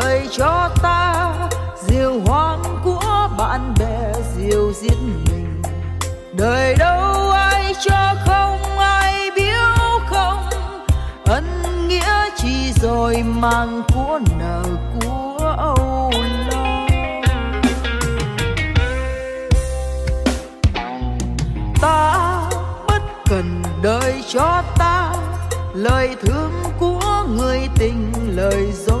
đời cho ta diều hoang của bạn bè diều giết mình. Đời đâu ai cho không, ai biếu không? Ân nghĩa chỉ rồi mang của nợ của âu ta bất cần đời cho ta lời thương của người tình, lời dối